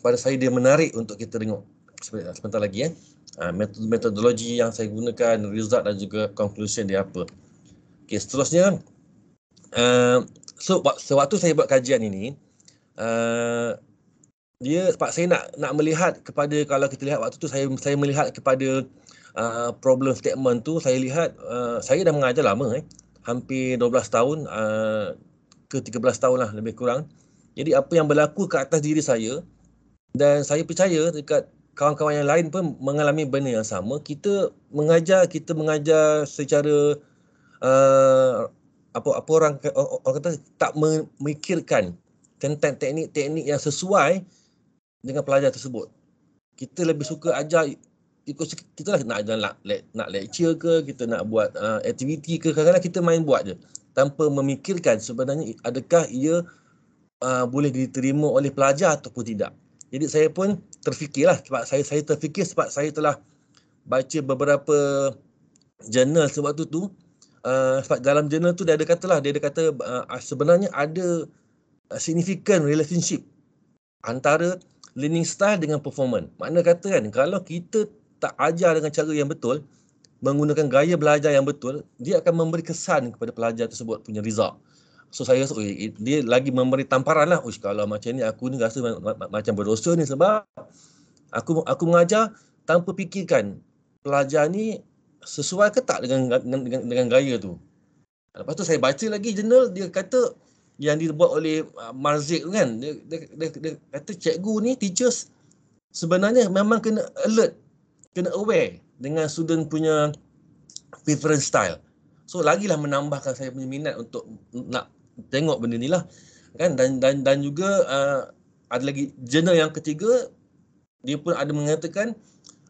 pada saya dia menarik untuk kita tengok sebentar lagi ya. Uh, metodologi yang saya gunakan, result dan juga conclusion dia apa. Okey, seterusnya uh, so sewaktu saya buat kajian ini uh, dia sebab saya nak nak melihat kepada kalau kita lihat waktu tu saya saya melihat kepada uh, problem statement tu saya lihat uh, saya dah mengajar lama eh hampir 12 tahun uh, ke 13 tahun lah lebih kurang jadi apa yang berlaku ke atas diri saya dan saya percaya dekat kawan-kawan yang lain pun mengalami benda yang sama kita mengajar kita mengajar secara uh, apa apa orang orang kata tak memikirkan tentang teknik-teknik yang sesuai dengan pelajar tersebut. Kita lebih suka ajar ikut kita lah nak ajar nak, nak lecture ke, kita nak buat uh, aktiviti ke, kadang-kadang kita main buat je tanpa memikirkan sebenarnya adakah ia uh, boleh diterima oleh pelajar ataupun tidak. Jadi saya pun terfikirlah sebab saya saya terfikir sebab saya telah baca beberapa jurnal sewaktu tu uh, sebab dalam jurnal tu dia ada kata lah dia ada kata uh, sebenarnya ada significant relationship antara learning style dengan performance. Makna kata kan, kalau kita tak ajar dengan cara yang betul, menggunakan gaya belajar yang betul, dia akan memberi kesan kepada pelajar tersebut punya result. So saya rasa, dia lagi memberi tamparan lah. Uish, kalau macam ni aku ni rasa macam berdosa ni sebab aku aku mengajar tanpa fikirkan pelajar ni sesuai ke tak dengan dengan, dengan, dengan gaya tu. Lepas tu saya baca lagi jurnal, dia kata yang dibuat oleh uh, Marzik tu kan dia, dia, dia, dia kata cikgu ni teachers sebenarnya memang kena alert kena aware dengan student punya preference style so lagilah menambahkan saya punya minat untuk nak tengok benda ni lah kan? Dan dan dan juga uh, ada lagi jurnal yang ketiga dia pun ada mengatakan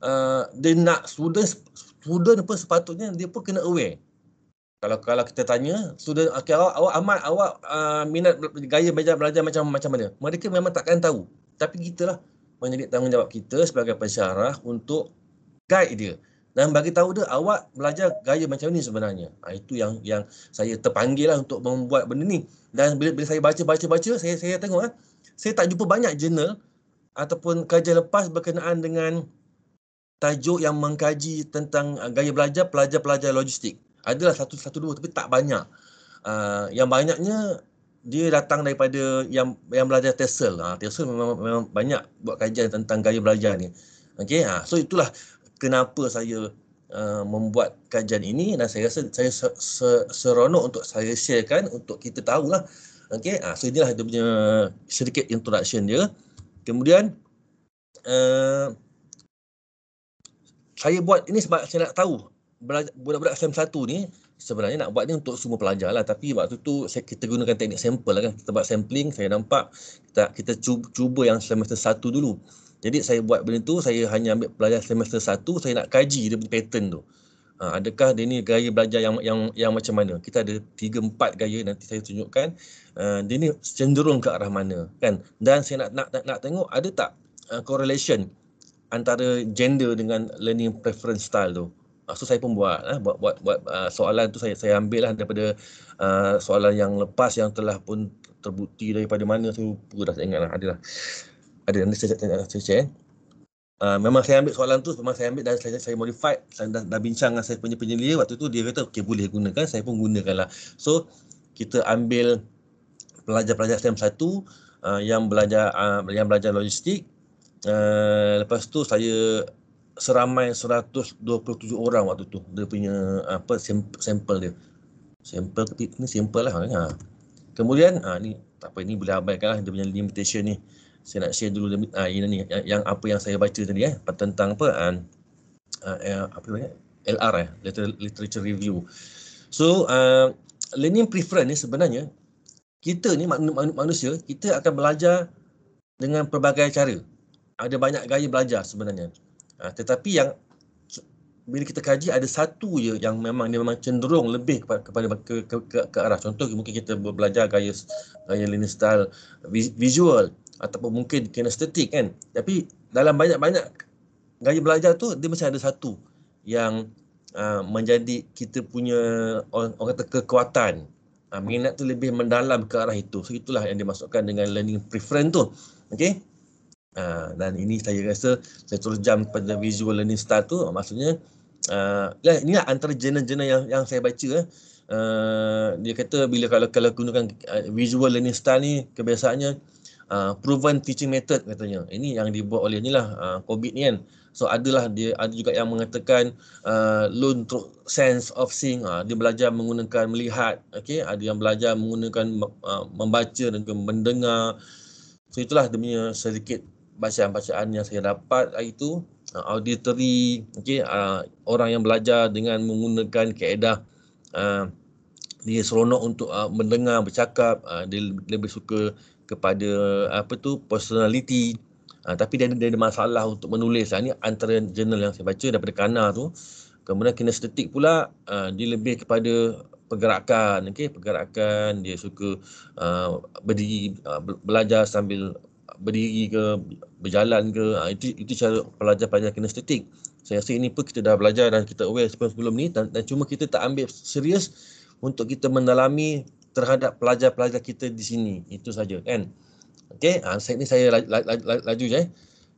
uh, dia nak student student pun sepatutnya dia pun kena aware. Kalau kalau kita tanya student okay, awak awak amat awak uh, minat gaya belajar belajar macam macam mana? Mereka memang takkan tahu. Tapi kita lah menjadi tanggungjawab kita sebagai pensyarah untuk guide dia dan bagi tahu dia awak belajar gaya macam ni sebenarnya ha, itu yang yang saya terpanggil lah untuk membuat benda ni dan bila, bila saya baca baca baca saya saya tengok ah saya tak jumpa banyak jurnal ataupun kajian lepas berkenaan dengan tajuk yang mengkaji tentang uh, gaya belajar pelajar-pelajar logistik adalah satu satu dua tapi tak banyak. Uh, yang banyaknya dia datang daripada yang yang belajar TESOL. Ha, TESOL memang, memang banyak buat kajian tentang gaya belajar ni. Okey, ha, so itulah kenapa saya uh, membuat kajian ini dan saya rasa saya se, se, seronok untuk saya sharekan untuk kita tahulah. Okey, ha, so inilah dia punya sedikit introduction dia. Kemudian uh, saya buat ini sebab saya nak tahu budak-budak SM1 ni sebenarnya nak buat ni untuk semua pelajar lah tapi waktu tu saya, kita gunakan teknik sampel lah kan kita buat sampling saya nampak kita, kita cuba, cuba yang semester 1 dulu jadi saya buat benda tu saya hanya ambil pelajar semester 1 saya nak kaji dia punya pattern tu. Ha, adakah dia ni gaya belajar yang yang yang macam mana? Kita ada 3 4 gaya nanti saya tunjukkan uh, dia ni cenderung ke arah mana kan? Dan saya nak nak nak, nak tengok ada tak uh, correlation antara gender dengan learning preference style tu? Uh, so saya pun buat eh, buat buat buat uh, soalan tu saya saya ambil lah daripada uh, soalan yang lepas yang telah pun terbukti daripada mana saya lupa dah saya ingat lah ada lah ada nanti saya saya, saya share uh, memang saya ambil soalan tu memang saya ambil dan saya saya modify saya dah, dah bincang dengan saya punya penyelia. Waktu tu dia kata okey boleh gunakan. Saya pun gunakan lah so kita ambil pelajar-pelajar STEM 1 uh, yang belajar uh, yang belajar logistik. Uh, lepas tu saya seramai 127 orang waktu tu. Dia punya apa sampel dia. Sampel ni sampel lah ha. kemudian ha, ni tak apa ni boleh abaikan lah dia punya limitation ni saya nak share dulu ha, ini ni yang, yang apa yang saya baca tadi eh tentang apa ha, uh, apa namanya? LR eh literature review. So uh, learning preference ni sebenarnya kita ni manusia kita akan belajar dengan pelbagai cara. Ada banyak gaya belajar sebenarnya. Ha, tetapi yang bila kita kaji ada satu je yang memang dia memang cenderung lebih kepada, ke, ke, ke, ke arah. Contoh mungkin kita belajar gaya gaya learning style visual ataupun mungkin kinestetik kan. Tapi dalam banyak-banyak gaya belajar tu dia mesti ada satu yang uh, menjadi kita punya orang, orang kata kekuatan. Uh, minat tu lebih mendalam ke arah itu. So itulah yang dimasukkan dengan learning preference tu. Okey? Uh, dan ini saya rasa saya terus jam pada visual learning style tu. Maksudnya uh, ya, ini lah antara jurnal-jurnal yang yang saya baca eh. Uh, dia kata bila kalau kalau gunakan visual learning style ni kebiasaannya uh, proven teaching method katanya. Ini yang dibuat oleh inilah uh, COVID ni kan. So adalah dia ada juga yang mengatakan uh, learn through sense of seeing. Uh, dia belajar menggunakan melihat, okay? Ada yang belajar menggunakan uh, membaca dan mendengar. So itulah dia punya sedikit bacaan-bacaan yang saya dapat hari itu uh, auditory okey uh, orang yang belajar dengan menggunakan kaedah uh, dia seronok untuk uh, mendengar bercakap uh, dia lebih suka kepada apa tu personality. Uh, tapi dia, dia ada masalah untuk menulis. Uh, ni antara jurnal yang saya baca daripada Kana tu. Kemudian kinestetik pula uh, dia lebih kepada pergerakan okey? Pergerakan dia suka uh, berdiri uh, belajar sambil berdiri ke berjalan ke. Ha, itu itu cara pelajar-pelajar kinestetik. Saya rasa ini pun kita dah belajar dan kita aware sebelum, sebelum ni dan, dan cuma kita tak ambil serius untuk kita mendalami terhadap pelajar-pelajar kita di sini. Itu saja kan? Okey ha, saya ni saya laju, je eh.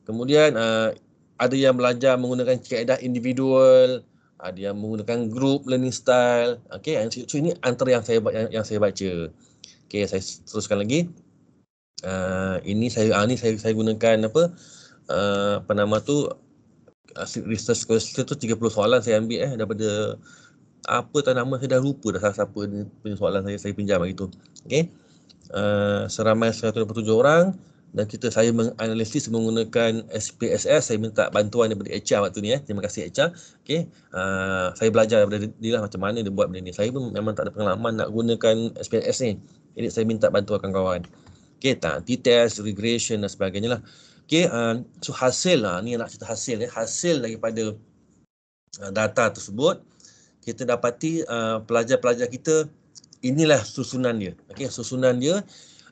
kemudian uh, ada yang belajar menggunakan kaedah individual ada yang menggunakan group learning style. Okey so ini antara yang saya yang, yang saya baca. Okey saya teruskan lagi. Uh, ini saya uh, ni saya saya gunakan apa? Uh, apa nama tu? Research question tu 30 soalan saya ambil eh daripada apa tak nama saya dah lupa dah siapa ni punya soalan saya saya pinjam hari tu. Okey? Uh, seramai 127 orang dan kita saya menganalisis menggunakan SPSS saya minta bantuan daripada HR waktu ni eh. Terima kasih HR okey? Uh, saya belajar daripada dia lah macam mana dia buat benda ni. Saya pun memang tak ada pengalaman nak gunakan SPSS ni. Jadi saya minta bantuan kawan-kawan. Okay, tak, t-test, regression dan sebagainya lah. Okay, uh, so hasil lah, ni nak cerita hasil ya. Hasil daripada uh, data tersebut, kita dapati uh, pelajar-pelajar kita, inilah susunan dia. Okay, susunan dia,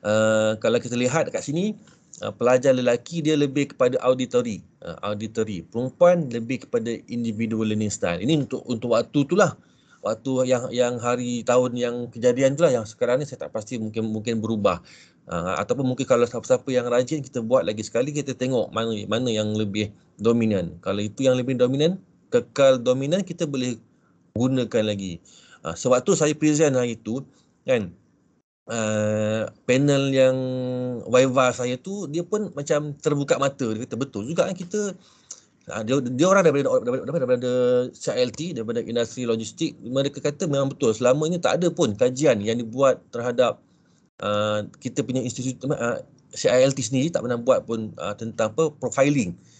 uh, kalau kita lihat dekat sini, uh, pelajar lelaki dia lebih kepada auditory. Uh, auditory. Perempuan lebih kepada individual learning style. Ini untuk untuk waktu tu lah. Waktu yang yang hari tahun yang kejadian tu lah yang sekarang ni saya tak pasti mungkin mungkin berubah. Uh, ataupun mungkin kalau siapa-siapa yang rajin kita buat lagi sekali kita tengok mana mana yang lebih dominan. Kalau itu yang lebih dominan, kekal dominan kita boleh gunakan lagi. Uh, sebab tu saya present hari itu kan uh, panel yang Viva saya tu dia pun macam terbuka mata dia kata betul juga kan kita uh, dia, dia orang daripada daripada, daripada, daripada CLT daripada industri logistik mereka kata memang betul selama ini tak ada pun kajian yang dibuat terhadap uh, kita punya institusi uh, CILT sendiri tak pernah buat pun uh, tentang apa profiling. Uh,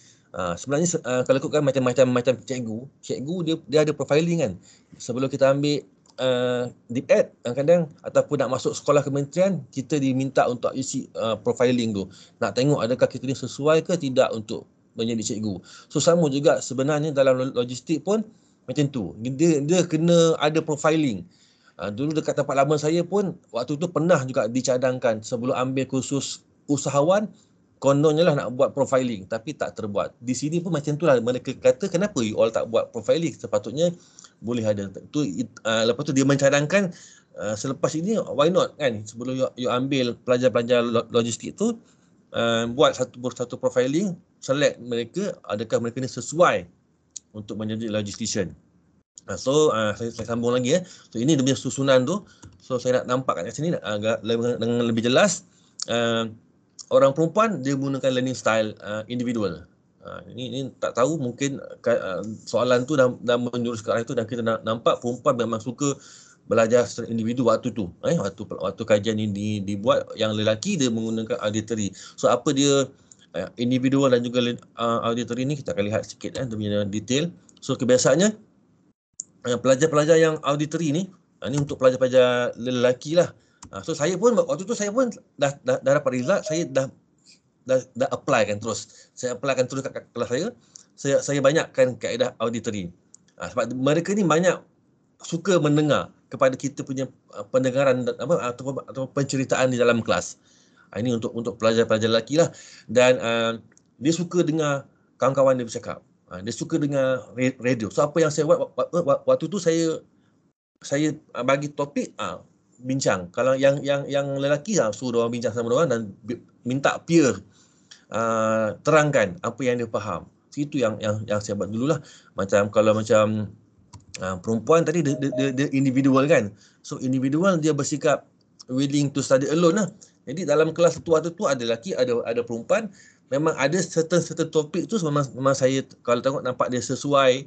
sebenarnya uh, kalau ikutkan macam-macam macam cikgu, cikgu dia dia ada profiling kan. Sebelum kita ambil uh, deep ed kadang-kadang ataupun nak masuk sekolah kementerian kita diminta untuk isi uh, profiling tu. Nak tengok adakah kita ni sesuai ke tidak untuk menjadi cikgu. So sama juga sebenarnya dalam logistik pun macam tu. Dia dia kena ada profiling. Uh, dulu dekat tempat lama saya pun waktu tu pernah juga dicadangkan sebelum ambil kursus usahawan kononnya lah nak buat profiling tapi tak terbuat. Di sini pun macam tu lah mereka kata kenapa you all tak buat profiling sepatutnya boleh ada. Tu uh, lepas tu dia mencadangkan uh, selepas ini why not kan sebelum you, you ambil pelajar-pelajar logistik tu uh, buat satu satu profiling select mereka adakah mereka ni sesuai untuk menjadi logistician. Uh, so uh, saya, saya sambung lagi ya. So ini dia susunan tu. So saya nak nampak kat sini agak lebih, dengan lebih jelas. Uh, orang perempuan dia menggunakan learning style uh, individual. Uh, ini, ini tak tahu mungkin uh, soalan tu dah, dah menjurus ke arah itu dan kita nak nampak perempuan memang suka belajar secara individu waktu tu. Eh, waktu waktu kajian ini dibuat yang lelaki dia menggunakan auditory. So apa dia uh, individual dan juga uh, auditory ni kita akan lihat sikit eh, dia punya detail. So kebiasaannya uh, pelajar-pelajar yang auditory ni uh, ni untuk pelajar-pelajar lelaki lah uh, so saya pun waktu tu saya pun dah dah, dah dapat result saya dah dah, dah apply kan terus. Saya apply kan terus kat, kat kelas saya. Saya saya banyakkan kaedah auditory. Uh, sebab mereka ni banyak suka mendengar kepada kita punya uh, pendengaran apa atau atau penceritaan di dalam kelas. Uh, ini untuk untuk pelajar-pelajar lelaki lah. Dan uh, dia suka dengar kawan-kawan dia bercakap. Ha, dia suka dengar radio. So apa yang saya buat waktu tu saya saya bagi topik ah bincang. Kalau yang yang yang lelaki ah suruh orang bincang sama orang dan minta peer uh, terangkan apa yang dia faham. Itu yang yang yang saya buat dululah. Macam kalau macam uh, perempuan tadi dia, dia, dia, dia individual kan. So individual dia bersikap willing to study alone lah. Jadi dalam kelas tu ada tu ada lelaki, ada ada perempuan. Memang ada certain certain topik tu memang, memang saya kalau tengok nampak dia sesuai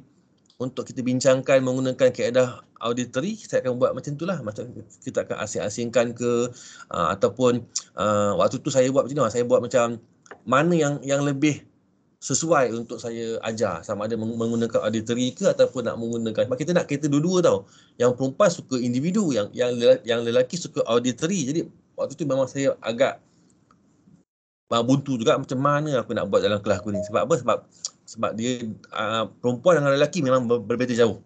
untuk kita bincangkan menggunakan kaedah auditory saya akan buat macam itulah macam kita akan asing-asingkan ke uh, ataupun uh, waktu tu saya buat macam ni saya buat macam mana yang yang lebih sesuai untuk saya ajar. Sama ada menggunakan auditory ke ataupun nak menggunakan sebab kita nak kita dua-dua tau. Yang perempuan suka individu yang yang yang lelaki suka auditory. Jadi waktu tu memang saya agak buntu juga macam mana aku nak buat dalam kelas aku ni. Sebab apa? Sebab sebab dia uh, perempuan dengan lelaki memang ber- berbeza jauh.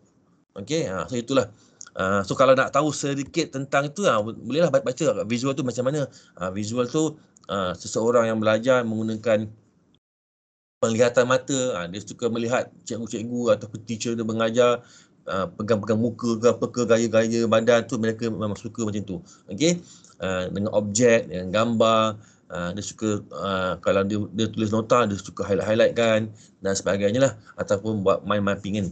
Okey, uh, so itulah. Uh, so kalau nak tahu sedikit tentang itu, uh, bolehlah baca visual tu macam mana. Uh, visual tu uh, seseorang yang belajar menggunakan penglihatan mata, uh, dia suka melihat cikgu-cikgu ataupun teacher dia mengajar uh, pegang-pegang muka ke apa ke gaya-gaya badan tu mereka memang suka macam tu. Okey, uh, dengan objek, dengan gambar, Uh, dia suka uh, kalau dia, dia tulis nota dia suka highlight-highlight kan dan sebagainya lah ataupun buat mind mapping kan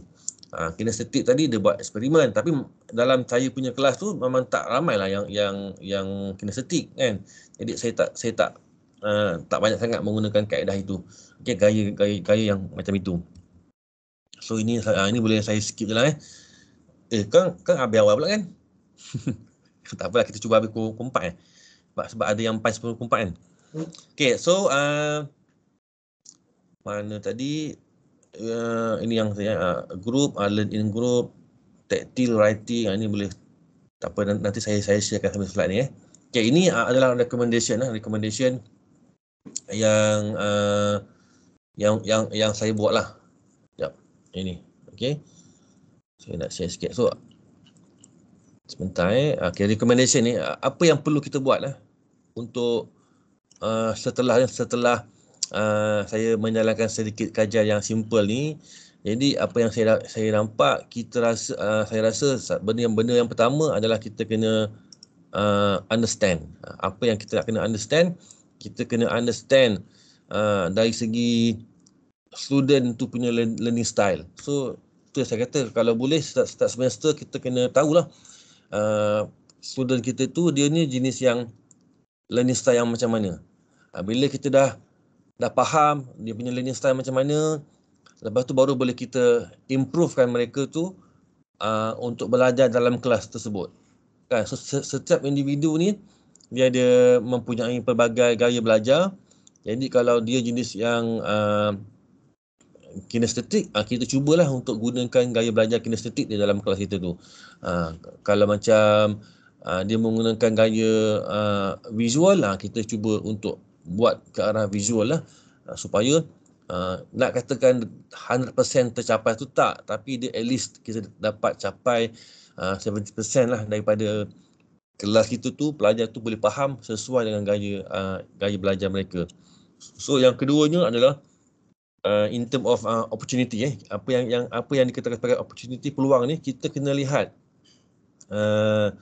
uh, kinestetik tadi dia buat eksperimen tapi dalam saya punya kelas tu memang tak ramai lah yang yang yang kinestetik kan. Jadi saya tak saya tak uh, tak banyak sangat menggunakan kaedah itu. Okay, gaya, gaya gaya yang macam itu. So ini uh, ini boleh saya skip je lah eh. Eh kan kan habis awal pula kan? Tak apalah kita cuba habis pukul 4 eh. Sebab, sebab ada yang 4 10 kumpat kan Okay, so uh, mana tadi uh, ini yang saya uh, group, uh, learn in group, tactile writing, uh, ini boleh tak apa nanti saya saya sharekan sambil slide ni eh. Okay, ini uh, adalah recommendation lah, recommendation yang uh, yang yang yang saya buat lah. Jap, ini. Okay. Saya nak share sikit. So, sebentar eh. Okay, recommendation ni, apa yang perlu kita buat lah untuk Uh, setelah setelah uh, saya menjalankan sedikit kajian yang simple ni jadi apa yang saya saya nampak kita rasa uh, saya rasa benda yang benda yang pertama adalah kita kena uh, understand. Apa yang kita nak kena understand kita kena understand uh, dari segi student tu punya learning style. So tu saya kata kalau boleh start, start semester kita kena tahulah uh, student kita tu dia ni jenis yang learning style yang macam mana Ha, bila kita dah dah faham dia punya learning style macam mana, lepas tu baru boleh kita improvekan mereka tu uh, untuk belajar dalam kelas tersebut. Kan? So, setiap individu ni dia ada mempunyai pelbagai gaya belajar. Jadi kalau dia jenis yang uh, kinestetik, uh, kita cubalah untuk gunakan gaya belajar kinestetik di dalam kelas kita tu. Uh, kalau macam uh, dia menggunakan gaya uh, visual, uh, kita cuba untuk buat ke arah visual lah. Uh, supaya uh, nak katakan 100% tercapai tu tak tapi dia at least kita dapat capai uh, 70% lah daripada kelas kita tu pelajar tu boleh faham sesuai dengan gaya uh, gaya belajar mereka. So yang keduanya adalah uh, in term of uh, opportunity eh. Apa yang yang apa yang dikatakan sebagai opportunity peluang ni kita kena lihat uh,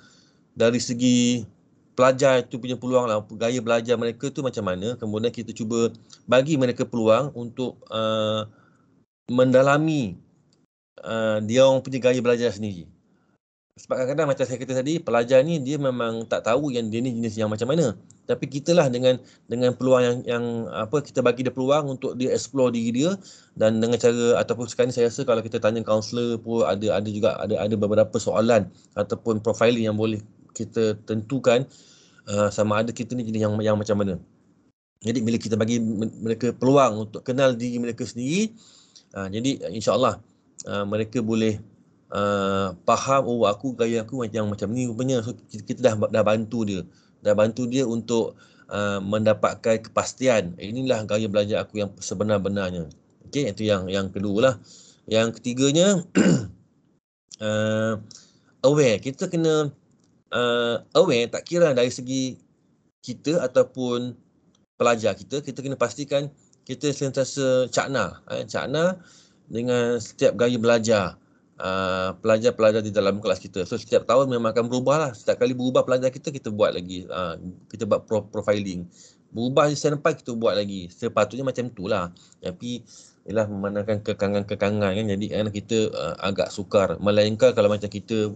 dari segi pelajar itu punya peluang lah, gaya belajar mereka tu macam mana. Kemudian kita cuba bagi mereka peluang untuk uh, mendalami uh, dia orang punya gaya belajar sendiri. Sebab kadang-kadang macam saya kata tadi, pelajar ni dia memang tak tahu yang dia ni jenis yang macam mana. Tapi kita lah dengan dengan peluang yang yang apa kita bagi dia peluang untuk dia explore diri dia dan dengan cara ataupun sekarang ni saya rasa kalau kita tanya kaunselor pun ada ada juga ada ada beberapa soalan ataupun profiling yang boleh kita tentukan uh, sama ada kita ni jenis yang yang macam mana. Jadi bila kita bagi mereka peluang untuk kenal diri mereka sendiri, uh, jadi insya-Allah uh, mereka boleh uh, faham oh aku gaya aku yang macam ni rupanya. So kita, kita dah dah bantu dia. Dah bantu dia untuk uh, mendapatkan kepastian. Inilah gaya belajar aku yang sebenar-benarnya. Okey, itu yang yang kedua lah. Yang ketiganya uh, aware. Kita kena uh, aware tak kira dari segi kita ataupun pelajar kita kita kena pastikan kita sentiasa cakna eh, cakna dengan setiap gaya belajar uh, pelajar-pelajar di dalam kelas kita. So setiap tahun memang akan berubah lah. Setiap kali berubah pelajar kita kita buat lagi uh, kita buat pro- profiling. Berubah di depan kita buat lagi. Sepatutnya macam tu lah. Tapi ialah memandangkan kekangan-kekangan kan. Jadi kan kita uh, agak sukar. Melainkan kalau macam kita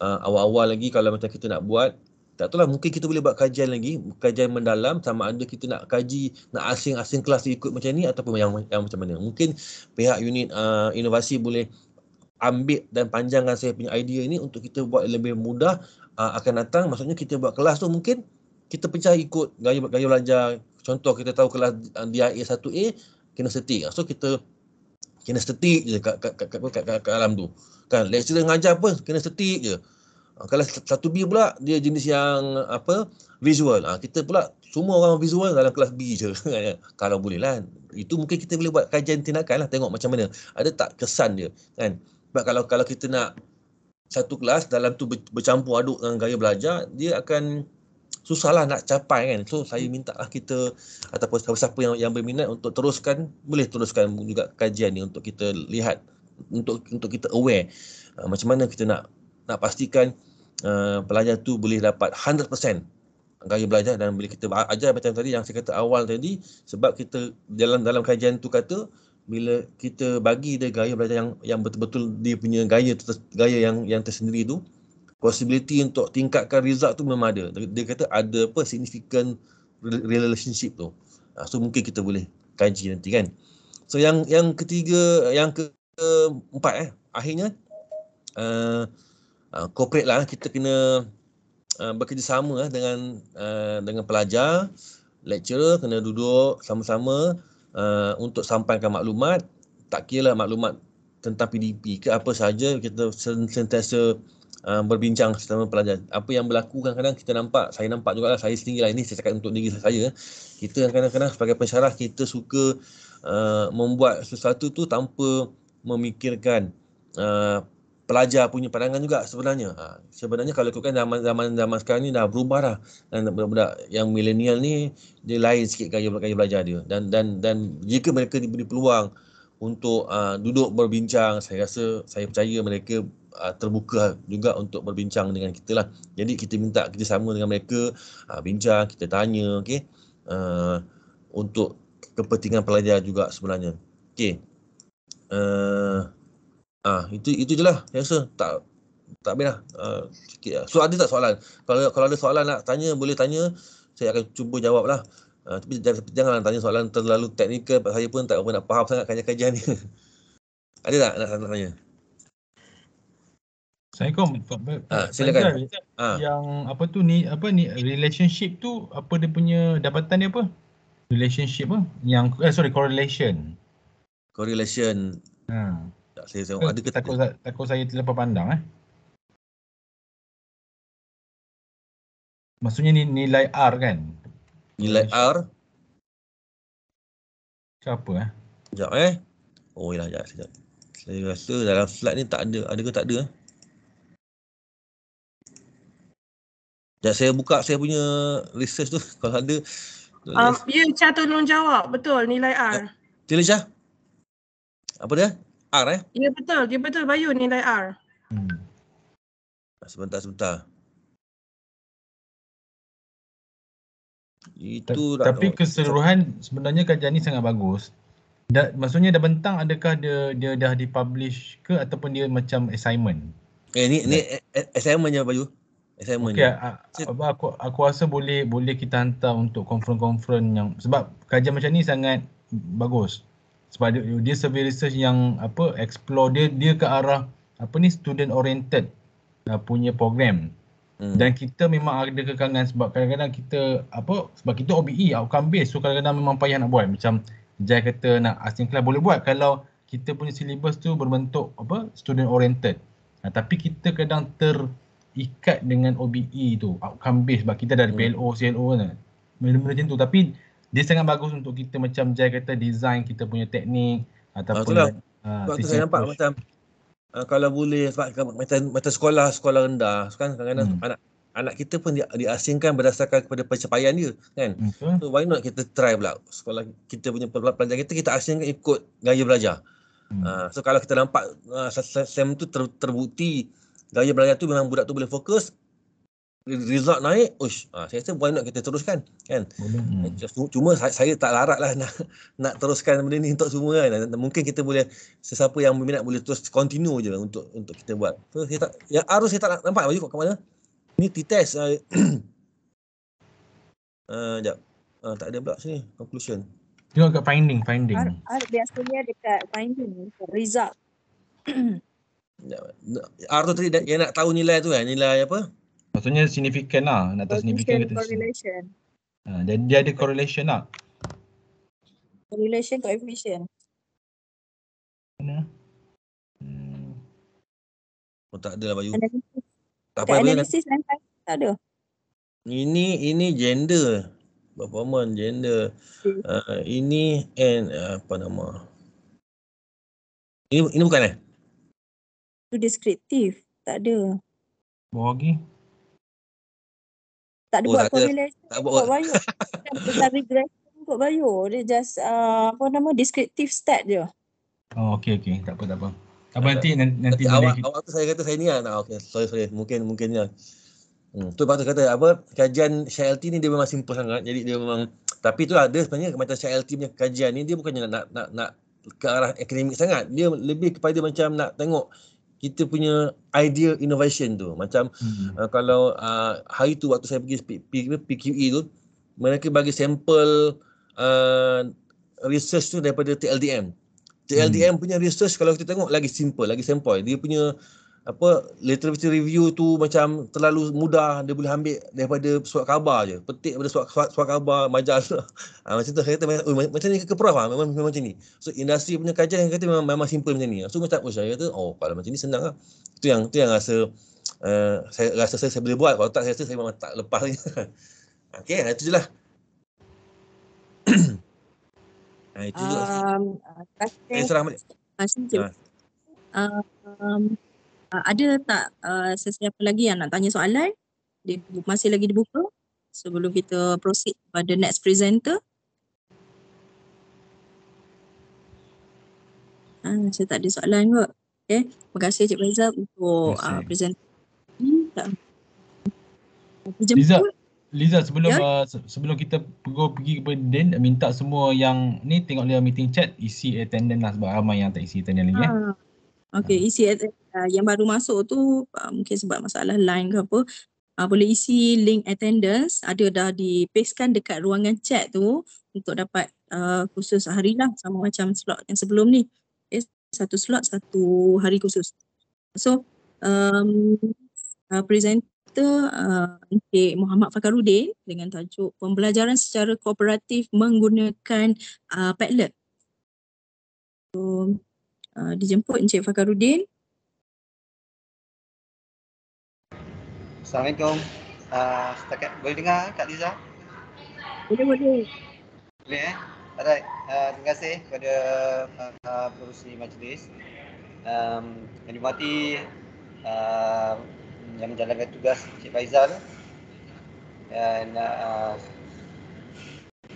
uh, awal-awal lagi kalau macam kita nak buat tak tahu lah mungkin kita boleh buat kajian lagi kajian mendalam sama ada kita nak kaji nak asing-asing kelas ikut macam ni ataupun yang, yang macam mana. Mungkin pihak unit uh, inovasi boleh ambil dan panjangkan saya punya idea ni untuk kita buat lebih mudah uh, akan datang. Maksudnya kita buat kelas tu mungkin kita pecah ikut gaya gaya belajar. Contoh kita tahu kelas DIA 1A kinestetik. So kita kinestetik je kat, kat, kat, kat, kat, kat, kat alam tu. Kan lecturer ngajar apa kinestetik je. Ah, kalau satu B pula dia jenis yang apa visual. Ha, kita pula semua orang visual dalam kelas B je. kalau boleh lah. Itu mungkin kita boleh buat kajian tindakan lah tengok macam mana. Ada tak kesan dia kan. Sebab kalau kalau kita nak satu kelas dalam tu bercampur aduk dengan gaya belajar dia akan susahlah nak capai kan. So saya minta lah kita ataupun siapa-siapa yang yang berminat untuk teruskan boleh teruskan juga kajian ni untuk kita lihat untuk untuk kita aware uh, macam mana kita nak nak pastikan uh, pelajar tu boleh dapat 100% gaya belajar dan boleh kita ajar macam tadi yang saya kata awal tadi sebab kita dalam dalam kajian tu kata bila kita bagi dia gaya belajar yang yang betul-betul dia punya gaya gaya yang yang tersendiri tu possibility untuk tingkatkan result tu memang ada. Dia kata ada apa significant relationship tu. Ha, so mungkin kita boleh kaji nanti kan. So yang yang ketiga, yang keempat eh, akhirnya uh, uh, corporate lah kita kena uh, bekerjasama uh, dengan uh, dengan pelajar, lecturer kena duduk sama-sama uh, untuk sampaikan maklumat. Tak kira lah maklumat tentang PDP ke apa saja kita sentiasa uh, berbincang sesama pelajar. Apa yang berlaku kadang-kadang kita nampak, saya nampak juga lah, saya sendiri lah ini saya cakap untuk diri saya. Kita kadang-kadang sebagai pensyarah kita suka uh, membuat sesuatu tu tanpa memikirkan uh, pelajar punya pandangan juga sebenarnya. Ha, sebenarnya kalau ikutkan zaman zaman zaman sekarang ni dah berubah dah. Dan budak-budak yang milenial ni dia lain sikit gaya gaya belajar dia. Dan dan dan jika mereka diberi peluang untuk uh, duduk berbincang, saya rasa saya percaya mereka uh, terbuka juga untuk berbincang dengan kita lah. Jadi kita minta kita dengan mereka uh, bincang, kita tanya, okay, uh, untuk kepentingan pelajar juga sebenarnya. Okay. Uh, ah itu itu je lah rasa tak tak lah. Uh, sikit lah. So ada tak soalan? Kalau kalau ada soalan nak tanya boleh tanya. Saya akan cuba jawab lah. Uh, tapi jangan, jangan tanya soalan terlalu teknikal. Saya pun tak apa nak faham sangat kajian-kajian ni. ada tak nak, nak tanya? Assalamualaikum. Ah, silakan. Ah. Yang apa tu ni apa ni relationship tu apa dia punya dapatan dia apa? Relationship apa? Yang eh sorry correlation. Correlation. Ha. Tak saya tengok ada ke takut tak, takut saya terlepas pandang eh. Maksudnya ni nilai R kan? Nilai R. Siapa eh? Sekejap eh. Oh ya, sekejap. Saya rasa dalam slide ni tak ada. Ada ke tak ada eh? Dan saya buka saya punya research tu kalau ada. Uh, ya, Cha tolong jawab. Betul nilai R. Sila Cha. Apa dia? R eh? Ya betul. Dia betul Bayu nilai R. Hmm. Sebentar, sebentar. Itu Ta- tapi keseluruhan sebenarnya kajian ni sangat bagus. Da, maksudnya dah bentang adakah dia dia dah dipublish ke ataupun dia macam assignment? Eh ni ni assignmentnya Bayu assignment okay, apa aku aku rasa boleh boleh kita hantar untuk conference-conference yang sebab kajian macam ni sangat bagus. Sebab dia, dia survey research yang apa explore dia dia ke arah apa ni student oriented uh, punya program. Hmm. dan kita memang ada kekangan sebab kadang-kadang kita apa sebab kita OBE outcome based so kadang-kadang memang payah nak buat. Macam Jai kata nak asing kelas boleh buat kalau kita punya syllabus tu berbentuk apa student oriented. Nah, tapi kita kadang ter ikat dengan OBE tu outcome based sebab kita dari hmm. PLO, CLO kan benda-benda macam tu tapi dia sangat bagus untuk kita macam Jai kata design kita punya teknik ataupun uh, sebab tu saya nampak push. macam uh, kalau boleh sebab macam, macam sekolah sekolah rendah kan kadang-kadang hmm. anak anak kita pun di, diasingkan berdasarkan kepada pencapaian dia kan okay. so why not kita try pula sekolah kita punya pelajar kita kita asingkan ikut gaya belajar hmm. uh, so kalau kita nampak uh, sem tu ter, terbukti gaya belajar tu memang budak tu boleh fokus result naik, ush, ah, saya rasa why not kita teruskan kan. Hmm. Cuma saya, saya tak larat lah nak, nak teruskan benda ni untuk semua kan. Mungkin kita boleh, sesiapa yang berminat boleh terus continue je untuk untuk kita buat. So, saya tak, yang arus saya tak nampak baju kat mana. Ni T-test. Uh, uh, sekejap. Uh, tak ada pula sini, conclusion. Tengok kat finding, finding. R, R biasanya dekat finding, result. R tu tadi yang nak tahu nilai tu kan, nilai apa? Maksudnya signifikan lah. Nak tahu signifikan tak. correlation. Ha, dia, dia ada correlation lah. Correlation coefficient. Mana? Hmm. Oh, tak ada lah Bayu. Analysis, Tak apa, apa analysis dan finding tak ada. Ini ini gender. Performance gender. Okay. Uh, ini and uh, apa nama? Ini ini bukan eh? Itu deskriptif. Tak ada. Bawah lagi. Tak ada Oh, buat tak ada. correlation Tak kot buat. Bayu. Bukan regression kot Bayu. Dia just uh, apa nama descriptive stat je. Oh, okey okey. Tak apa tak apa. Apa nanti nanti, awak, awak tu saya kata saya ni lah. Nah, okay. Sorry, sorry. Mungkin, mungkin lah. Hmm. Tu tu kata apa, kajian SHLT ni dia memang simple sangat. Jadi dia memang, tapi tu lah dia sebenarnya macam SHLT punya kajian ni dia bukannya nak, nak, nak, nak ke arah akademik sangat. Dia lebih kepada macam nak tengok kita punya idea innovation tu. Macam hmm. uh, kalau uh, hari tu waktu saya pergi PQE tu, mereka bagi sampel uh, research tu daripada TLDM. TLDM punya research kalau kita tengok lagi simple, lagi simple. Dia punya apa literature review tu macam terlalu mudah. Dia boleh ambil daripada surat khabar je. Petik daripada surat, surat, surat khabar majalah ha, macam tu. Saya kata oh, macam ni ke, prof lah memang, memang macam ni. So industri punya kajian yang kata memang, memang simple macam ni. So macam oh, saya kata oh kalau macam ni senang lah. Itu yang tu yang rasa uh, saya rasa saya, saya boleh buat. Kalau tak saya rasa saya memang tak lepas ni. Okey itu je lah. Ha, itu je lah. Um, uh, uh, Ah. uh, um, uh, ada tak uh, sesiapa lagi yang nak tanya soalan? Dia masih lagi dibuka sebelum kita proceed pada next presenter. Ah, saya tak ada soalan kot. Okay. Terima kasih Cik Faizal untuk uh. Tak. Liza. Liza sebelum Ya? uh, se- sebelum kita pergi pergi kepada Din minta semua yang ni tengok dia meeting chat isi attendance lah sebab ramai yang tak isi attendance lagi eh. Ah, okay, isi uh, yang baru masuk tu uh, mungkin sebab masalah line ke apa. Uh, boleh isi link attendance ada dah dipastekan dekat ruangan chat tu untuk dapat uh, khusus hari lah sama macam slot yang sebelum ni. Okay, satu slot satu hari khusus. So um, uh, presenter uh, Encik Muhammad Fakarudin dengan tajuk pembelajaran secara kooperatif menggunakan uh, Padlet. So uh, dijemput Encik Fakarudin. Assalamualaikum. Uh, setakat boleh dengar Kak Liza? Boleh boleh. Boleh eh? Alright. Uh, terima kasih kepada uh, pengurusi majlis. Um, yang dimati uh, yang menjalankan tugas Cik Faizal dan uh,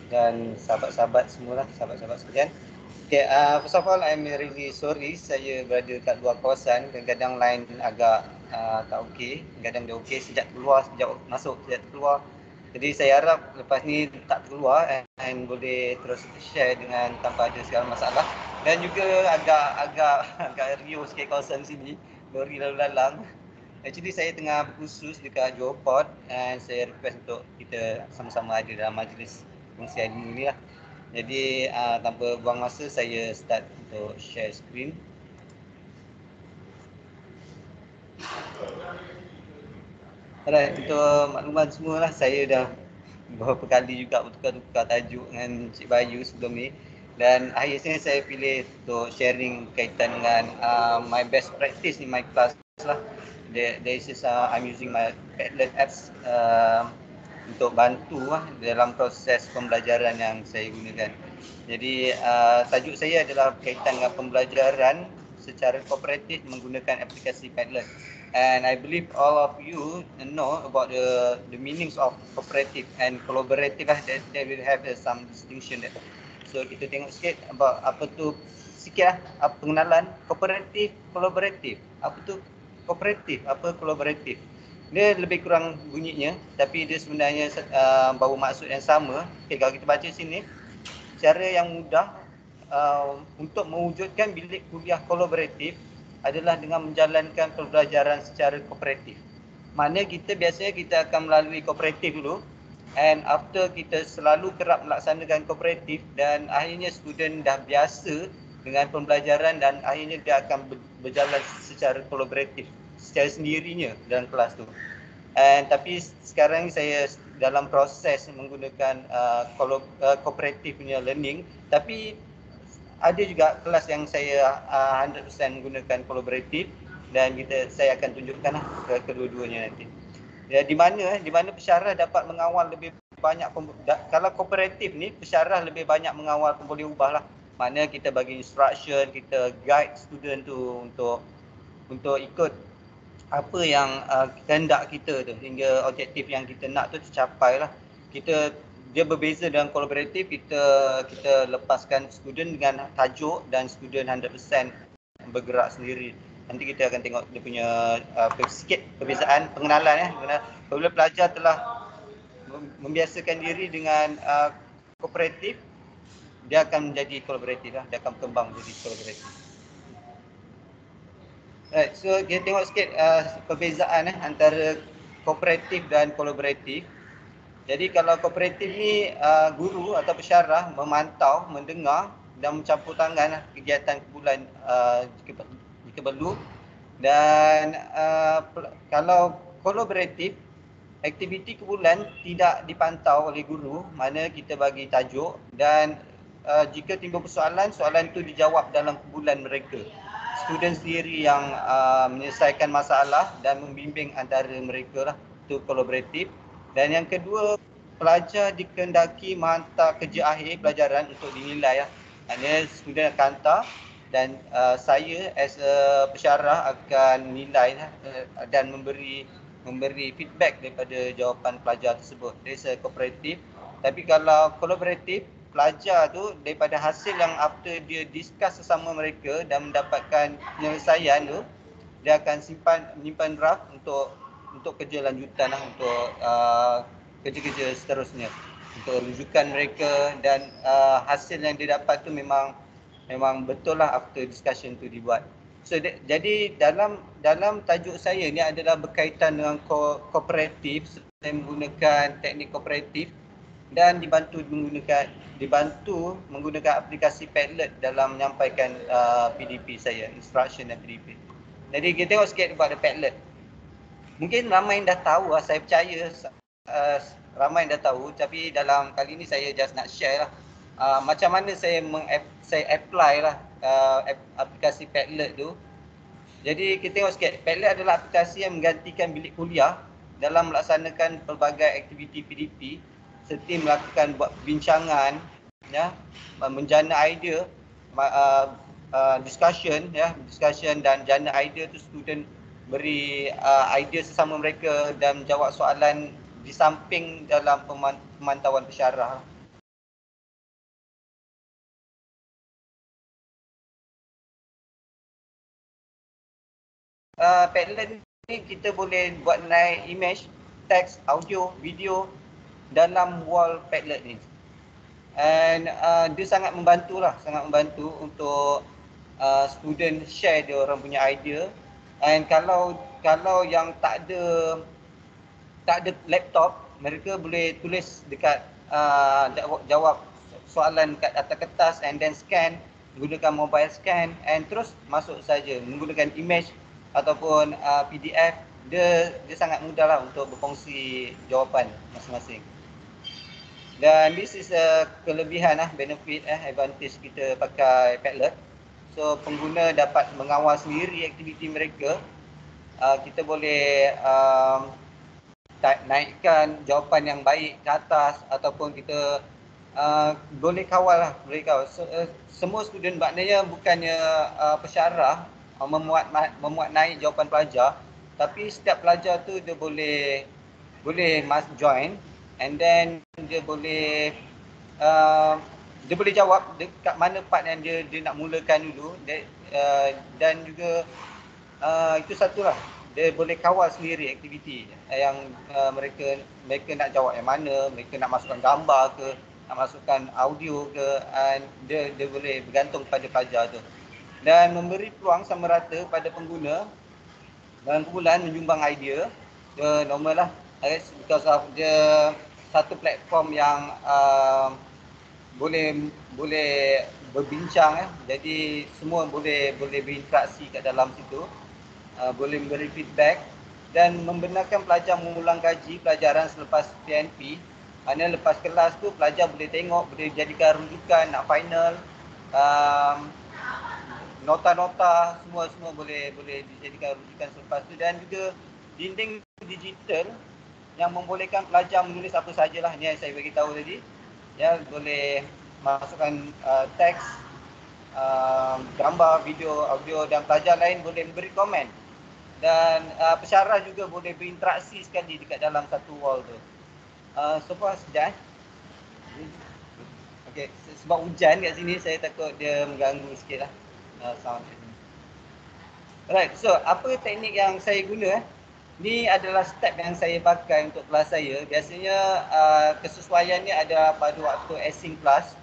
dan sahabat-sahabat semualah, sahabat-sahabat sekalian. Okay, uh, first of all, I'm really sorry saya berada kat luar kawasan dan kadang line agak uh, tak okey. Kadang dia okey sejak keluar, sejak masuk, sejak keluar. Jadi saya harap lepas ni tak keluar and, and boleh terus share dengan tanpa ada segala masalah. Dan juga agak agak agak rio sikit kawasan sini, lori lalu lalang. Actually saya tengah berkhusus dekat Johor Port and saya request untuk kita sama-sama ada dalam majlis kongsian ini lah. Jadi uh, tanpa buang masa saya start untuk share screen. Alright, untuk makluman semua lah saya dah beberapa kali juga bertukar-tukar tajuk dengan Cik Bayu sebelum ni dan akhirnya saya pilih untuk sharing kaitan dengan uh, my best practice in my class lah. There, there is uh, I'm using my Padlet apps uh, untuk bantu lah dalam proses pembelajaran yang saya gunakan. Jadi uh, tajuk saya adalah berkaitan dengan pembelajaran secara kooperatif menggunakan aplikasi Padlet. And I believe all of you know about the the meanings of cooperative and collaborative lah. That, that will have uh, some distinction there. So kita tengok sikit about apa tu sikit lah pengenalan kooperatif, collaborative. Apa tu kooperatif, apa collaborative. Dia lebih kurang bunyinya tapi dia sebenarnya uh, bawa maksud yang sama. Okay, kalau kita baca sini, cara yang mudah uh, untuk mewujudkan bilik kuliah kolaboratif adalah dengan menjalankan pembelajaran secara kooperatif. Mana kita biasanya kita akan melalui kooperatif dulu and after kita selalu kerap melaksanakan kooperatif dan akhirnya student dah biasa dengan pembelajaran dan akhirnya dia akan berjalan secara kolaboratif secara sendirinya dalam kelas tu. And tapi sekarang saya dalam proses menggunakan uh, uh, kooperatif punya learning tapi ada juga kelas yang saya uh, 100% menggunakan kolaboratif dan kita saya akan tunjukkan lah ke kedua-duanya nanti. Ya, di mana di mana pesyarah dapat mengawal lebih banyak kalau kooperatif ni pesyarah lebih banyak mengawal pun ubah lah. Mana kita bagi instruction, kita guide student tu untuk untuk ikut apa yang uh, kehendak kita tu hingga objektif yang kita nak tu tercapai lah. Kita dia berbeza dengan kolaboratif kita kita lepaskan student dengan tajuk dan student 100% bergerak sendiri nanti kita akan tengok dia punya uh, sikit perbezaan pengenalan ya. Apabila pelajar telah membiasakan diri dengan uh, kooperatif, dia akan menjadi kolaboratif lah. Dia akan berkembang menjadi kolaboratif. Right, so kita tengok sikit uh, perbezaan eh, antara kooperatif dan kolaboratif. Jadi kalau kooperatif ni uh, guru atau pesyarah memantau, mendengar dan mencampur tangan lah, kegiatan bulan uh, jika kita perlu dan uh, kalau kolaboratif aktiviti kebulan tidak dipantau oleh guru mana kita bagi tajuk dan uh, jika timbul persoalan soalan itu dijawab dalam kebulan mereka student sendiri yang uh, menyelesaikan masalah dan membimbing antara mereka lah itu kolaboratif dan yang kedua pelajar dikendaki menghantar kerja akhir pelajaran untuk dinilai ya. Hanya student akan hantar dan uh, saya as a pesyarah akan nilai uh, dan memberi memberi feedback daripada jawapan pelajar tersebut. Dia a kooperatif. Tapi kalau kolaboratif, pelajar tu daripada hasil yang after dia discuss sesama mereka dan mendapatkan penyelesaian tu, dia akan simpan menyimpan draft untuk untuk kerja lanjutan lah, untuk uh, kerja-kerja seterusnya. Untuk rujukan mereka dan uh, hasil yang dia dapat tu memang memang betul lah after discussion tu dibuat. So de- jadi dalam dalam tajuk saya ni adalah berkaitan dengan ko- kooperatif saya menggunakan teknik kooperatif dan dibantu menggunakan dibantu menggunakan aplikasi Padlet dalam menyampaikan uh, PDP saya, instruction dan PDP. Jadi kita tengok sikit the Padlet. Mungkin ramai yang dah tahu lah, saya percaya uh, ramai yang dah tahu tapi dalam kali ni saya just nak share lah uh, macam mana saya meng saya apply lah uh, aplikasi Padlet tu. Jadi kita tengok sikit, Padlet adalah aplikasi yang menggantikan bilik kuliah dalam melaksanakan pelbagai aktiviti PDP seperti melakukan buat bincangan, ya, menjana idea, uh, uh, discussion, ya, discussion dan jana idea tu student beri uh, idea sesama mereka dan jawab soalan di samping dalam pemantauan pesyarah. uh, Padlet ni kita boleh buat naik image, teks, audio, video dalam wall Padlet ni. And uh, dia sangat membantu lah, sangat membantu untuk uh, student share dia orang punya idea. And kalau kalau yang tak ada tak ada laptop, mereka boleh tulis dekat uh, jawab soalan dekat atas kertas and then scan menggunakan mobile scan and terus masuk saja menggunakan image ataupun uh, PDF dia dia sangat mudah lah untuk berfungsi jawapan masing-masing. Dan this is a kelebihan lah, benefit eh, advantage kita pakai Padlet. So pengguna dapat mengawal sendiri aktiviti mereka. Uh, kita boleh um, naikkan jawapan yang baik ke atas ataupun kita uh, boleh kawal lah, kawal. So, uh, semua student maknanya bukannya uh, pesyarah uh, memuat memuat naik jawapan pelajar tapi setiap pelajar tu dia boleh boleh mas join and then dia boleh uh, dia boleh jawab dekat mana part yang dia dia nak mulakan dulu dia, uh, dan juga uh, itu satu lah dia boleh kawal sendiri aktiviti yang uh, mereka mereka nak jawab yang mana, mereka nak masukkan gambar ke, nak masukkan audio ke, and dia dia boleh bergantung pada pelajar tu. Dan memberi peluang sama rata pada pengguna dalam kumpulan menyumbang idea, dia normal lah. Because of dia satu platform yang uh, boleh boleh berbincang eh. Jadi semua boleh boleh berinteraksi kat dalam situ uh, boleh memberi feedback dan membenarkan pelajar mengulang kaji pelajaran selepas PNP Mana lepas kelas tu pelajar boleh tengok, boleh jadikan rujukan nak final um, nota-nota semua semua boleh boleh dijadikan rujukan selepas tu dan juga dinding digital yang membolehkan pelajar menulis apa sajalah ni yang saya bagi tahu tadi ya boleh masukkan uh, teks uh, gambar video audio dan pelajar lain boleh memberi komen dan uh, pesyarah juga boleh berinteraksi sekali dekat dalam satu wall tu. Uh, so far sekejap eh. Okay, sebab hujan kat sini saya takut dia mengganggu sikit lah uh, sound. Alright, so apa teknik yang saya guna eh? Ni adalah step yang saya pakai untuk kelas saya. Biasanya uh, kesesuaian ni ada pada waktu async class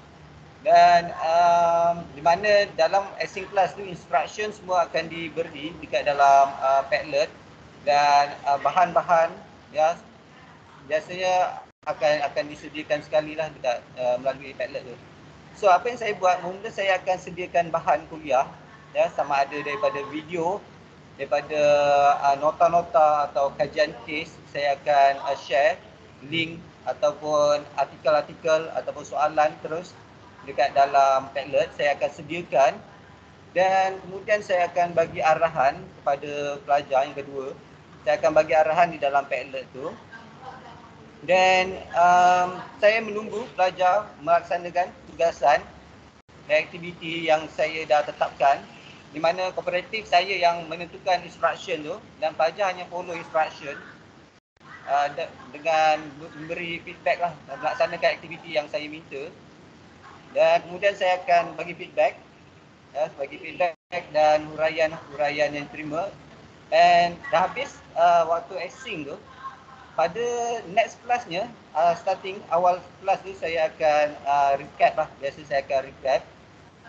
dan um, di mana dalam async class tu instruction semua akan diberi dekat dalam uh, Padlet dan uh, bahan-bahan ya biasanya akan akan disediakan sekali lah dekat uh, melalui Padlet tu. So apa yang saya buat mula saya akan sediakan bahan kuliah ya sama ada daripada video daripada uh, nota-nota atau kajian case saya akan uh, share link ataupun artikel-artikel ataupun soalan terus dekat dalam Padlet saya akan sediakan. Dan kemudian saya akan bagi arahan kepada pelajar yang kedua. Saya akan bagi arahan di dalam Padlet tu. Dan um, saya menunggu pelajar melaksanakan tugasan dan aktiviti yang saya dah tetapkan di mana kooperatif saya yang menentukan instruction tu dan pelajar hanya follow instruction uh, dengan memberi feedback lah melaksanakan aktiviti yang saya minta. Dan kemudian saya akan bagi feedback ya, bagi feedback dan huraian-huraian yang terima. And dah habis uh, waktu asing tu pada next kelasnya uh, starting awal kelas tu saya akan uh, recap lah. Biasa saya akan recap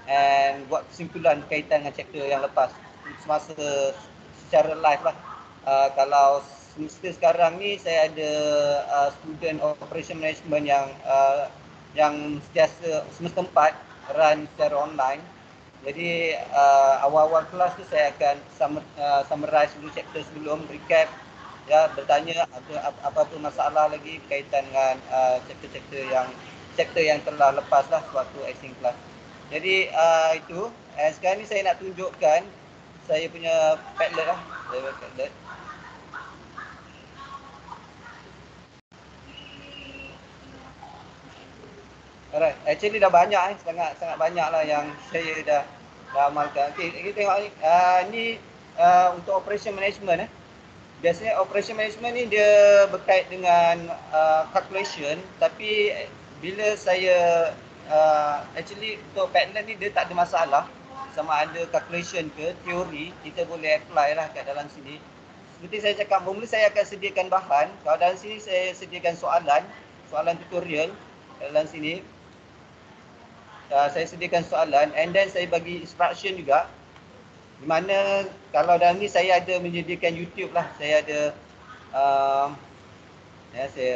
and buat kesimpulan berkaitan dengan chapter yang lepas semasa secara live lah uh, kalau semester sekarang ni saya ada uh, student operation management yang uh, yang setiasa semester empat run secara online. Jadi uh, awal-awal kelas tu saya akan summer, uh, summarize dulu chapter sebelum, recap, ya bertanya ada apa-apa masalah lagi berkaitan dengan uh, chapter-chapter yang chapter yang telah lepas lah suatu async class. Jadi uh, itu, and sekarang ni saya nak tunjukkan saya punya Padlet lah, saya punya Padlet. Alright, actually dah banyak eh, sangat sangat banyak lah yang saya dah dah amalkan. Okey, kita tengok ni. Uh, ni uh, untuk operation management eh. Biasanya operation management ni dia berkait dengan uh, calculation tapi bila saya uh, actually untuk Padlet ni dia tak ada masalah. Sama ada calculation ke teori kita boleh apply lah kat dalam sini. Seperti saya cakap, mula saya akan sediakan bahan. Kalau dalam sini saya sediakan soalan, soalan tutorial dalam sini. Uh, saya sediakan soalan. And then saya bagi instruction juga. Di mana kalau dalam ni saya ada menyediakan YouTube lah. Saya ada uh, ya saya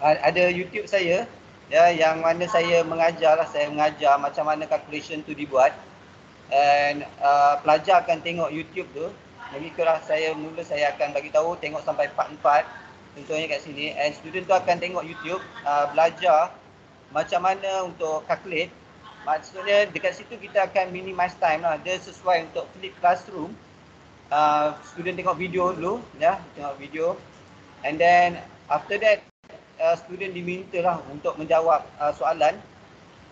ada YouTube saya ya yang mana saya mengajar lah saya mengajar macam mana calculation tu dibuat. And uh, pelajar akan tengok YouTube tu. Mengikutlah saya mula saya akan bagi tahu tengok sampai part 4 contohnya kat sini. And student tu akan tengok YouTube uh, belajar macam mana untuk calculate. Maksudnya dekat situ kita akan minimize time lah. Dia sesuai untuk flip classroom. Uh, student tengok video dulu ya tengok video. And then after that uh, student diminta lah untuk menjawab uh, soalan.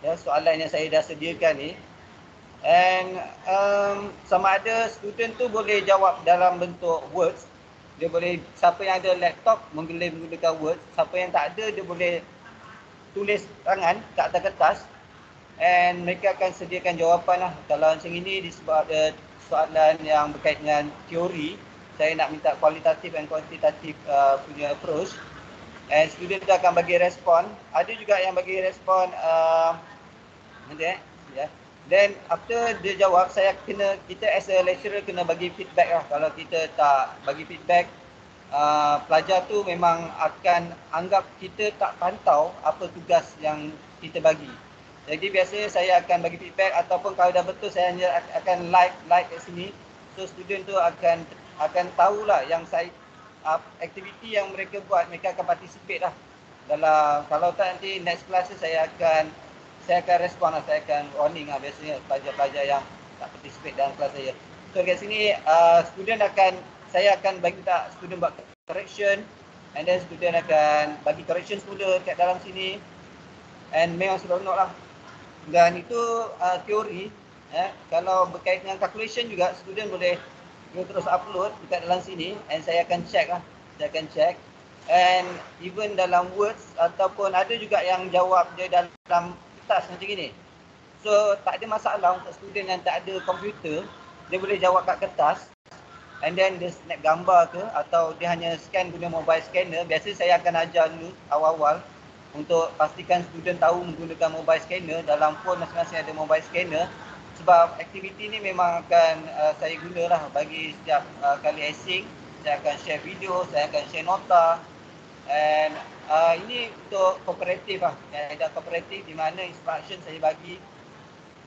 Ya soalan yang saya dah sediakan ni. And um, sama ada student tu boleh jawab dalam bentuk words. Dia boleh siapa yang ada laptop boleh menggunakan words. Siapa yang tak ada dia boleh tulis tangan kat atas kertas. And mereka akan sediakan jawapan lah. Kalau macam ini disebab ada soalan yang berkait dengan teori saya nak minta kualitatif dan kuantitatif uh, punya approach and student tu akan bagi respon. Ada juga yang bagi respon uh, nanti eh ya. Then after dia jawab saya kena kita as a lecturer kena bagi feedback lah. Kalau kita tak bagi feedback uh, pelajar tu memang akan anggap kita tak pantau apa tugas yang kita bagi. Jadi biasanya saya akan bagi feedback ataupun kalau dah betul saya hanya akan like like kat sini. So student tu akan akan tahulah yang saya uh, aktiviti yang mereka buat mereka akan participate lah. Dalam kalau tak nanti next class saya akan saya akan respon lah saya akan warning lah biasanya pelajar-pelajar yang tak participate dalam kelas saya. So kat sini uh, student akan saya akan bagi tak student buat correction and then student akan bagi correction semula kat dalam sini and memang seronok lah. Dan itu uh, teori eh, kalau berkait dengan calculation juga student boleh you terus upload dekat dalam sini and saya akan check lah. Saya akan check. And even dalam words ataupun ada juga yang jawab dia dalam kertas macam ni. So tak ada masalah untuk student yang tak ada komputer, dia boleh jawab kat kertas and then dia snap gambar ke atau dia hanya scan guna mobile scanner. Biasa saya akan ajar dulu awal-awal untuk pastikan student tahu menggunakan mobile scanner dalam phone masing-masing ada mobile scanner sebab aktiviti ni memang akan uh, saya gunalah bagi setiap uh, kali asing. Saya akan share video, saya akan share nota. And uh, ini untuk kooperatif lah. Ada kooperatif di mana instruction saya bagi.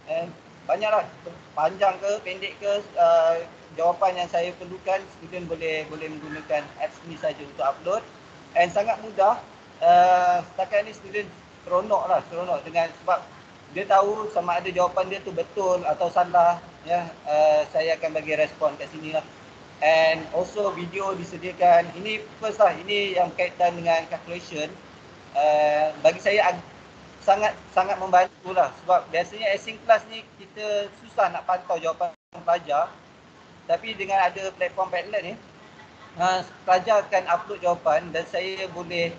And banyaklah. Panjang ke pendek ke uh, jawapan yang saya perlukan student boleh boleh menggunakan apps ni saja untuk upload. And sangat mudah. Uh, setakat ni student seronok lah seronok dengan sebab dia tahu sama ada jawapan dia tu betul atau salah ya. Uh, saya akan bagi respon kat sini lah. And also video disediakan. Ini first lah ini yang berkaitan dengan calculation. Uh, bagi saya sangat sangat membantu lah. Sebab biasanya asing class ni kita susah nak pantau jawapan pelajar. Tapi dengan ada platform Padlet ni uh, pelajar akan upload jawapan dan saya boleh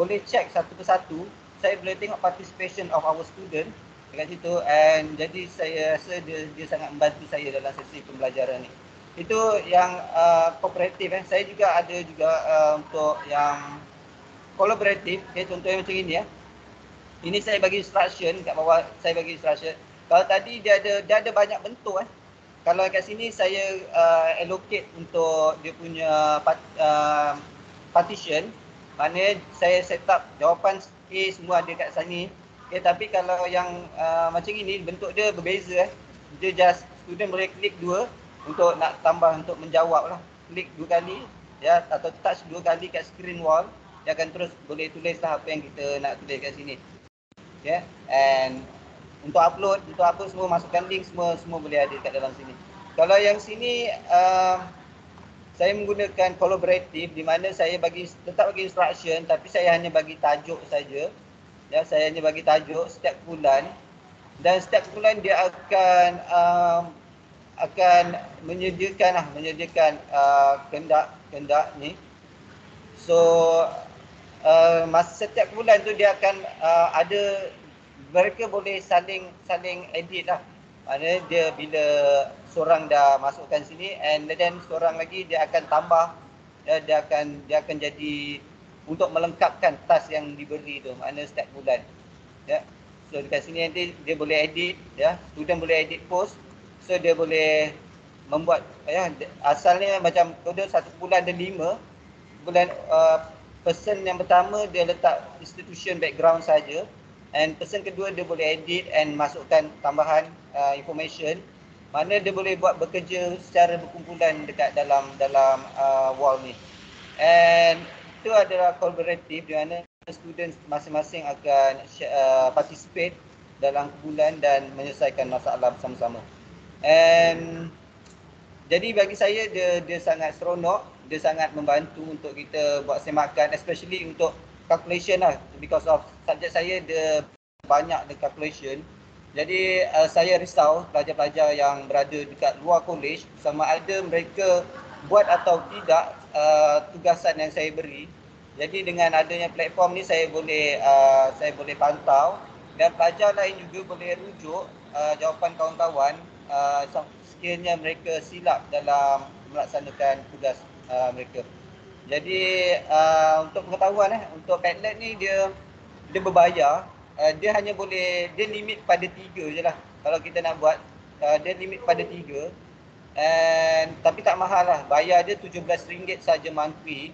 boleh check satu persatu. Saya boleh tengok participation of our student dekat situ and jadi saya rasa dia dia sangat membantu saya dalam sesi pembelajaran ni. Itu yang uh, kooperatif eh. Saya juga ada juga uh, untuk yang kolaboratif. Okay, contohnya macam ini ya. Ini saya bagi instruction kat bawah saya bagi instruction. Kalau tadi dia ada dia ada banyak bentuk eh. Kalau kat sini saya uh, allocate untuk dia punya part, uh, partition, mana saya set up jawapan A semua ada kat sini Okay, tapi kalau yang uh, macam ini bentuk dia berbeza eh. Dia just student boleh klik dua untuk nak tambah untuk menjawab lah. Klik dua kali ya atau touch dua kali kat screen wall dia akan terus boleh tulis lah apa yang kita nak tulis kat sini. Okay, and untuk upload, untuk apa semua masukkan link semua semua boleh ada kat dalam sini. Kalau yang sini uh, saya menggunakan collaborative di mana saya bagi tetap bagi instruction tapi saya hanya bagi tajuk saja ya saya hanya bagi tajuk setiap bulan. Dan setiap bulan dia akan um, akan menyediakan lah menyediakan uh, kendak kendak ni. So uh, masa setiap bulan tu dia akan uh, ada mereka boleh saling saling edit lah. Maknanya dia bila seorang dah masukkan sini and then seorang lagi dia akan tambah dia akan dia akan jadi untuk melengkapkan task yang diberi tu makna setiap bulan. Ya. So dekat sini nanti dia boleh edit ya. Student boleh edit post. So dia boleh membuat ya. Asalnya macam kode satu bulan ada lima bulan uh, person yang pertama dia letak institution background saja. And person kedua dia boleh edit and masukkan tambahan uh, information. Mana dia boleh buat bekerja secara berkumpulan dekat dalam dalam uh, wall ni. And itu adalah kolaboratif di mana student masing-masing akan uh, participate dalam kumpulan dan menyelesaikan masalah bersama-sama. And jadi bagi saya dia dia sangat seronok, dia sangat membantu untuk kita buat semakan especially untuk calculation lah because of subjek saya dia banyak the calculation. Jadi uh, saya risau pelajar-pelajar yang berada dekat luar college sama ada mereka buat atau tidak uh, tugasan yang saya beri. Jadi dengan adanya platform ni saya boleh uh, saya boleh pantau dan pelajar lain juga boleh rujuk uh, jawapan kawan-kawan uh, sekiranya mereka silap dalam melaksanakan tugas uh, mereka. Jadi uh, untuk pengetahuan eh untuk Padlet ni dia dia berbayar uh, dia hanya boleh dia limit pada tiga je lah kalau kita nak buat uh, dia limit pada tiga and tapi tak mahal lah. Bayar dia RM17 saja monthly.